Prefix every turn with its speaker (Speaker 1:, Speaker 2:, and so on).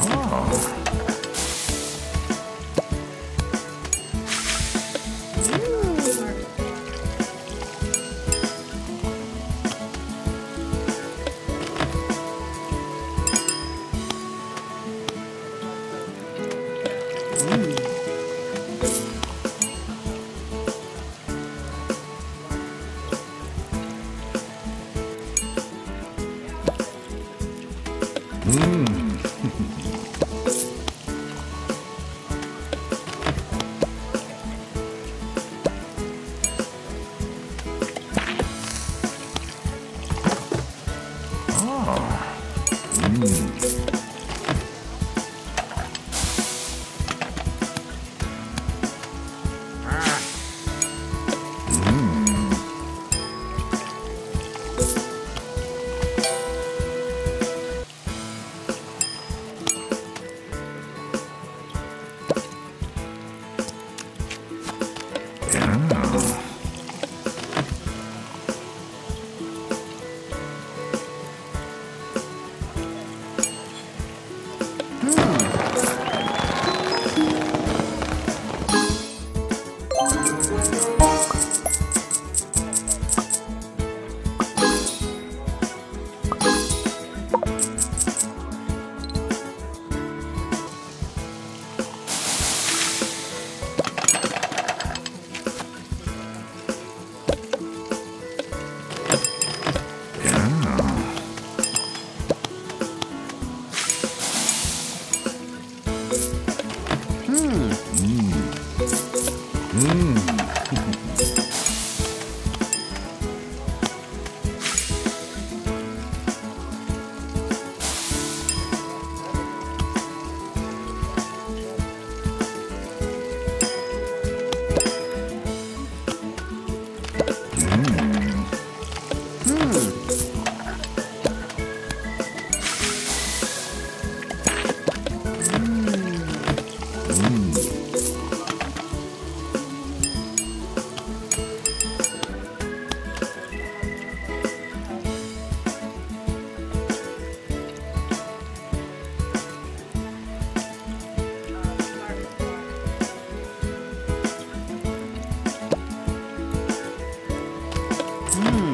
Speaker 1: 음. 음. you ah. hmm. Mm. Mm.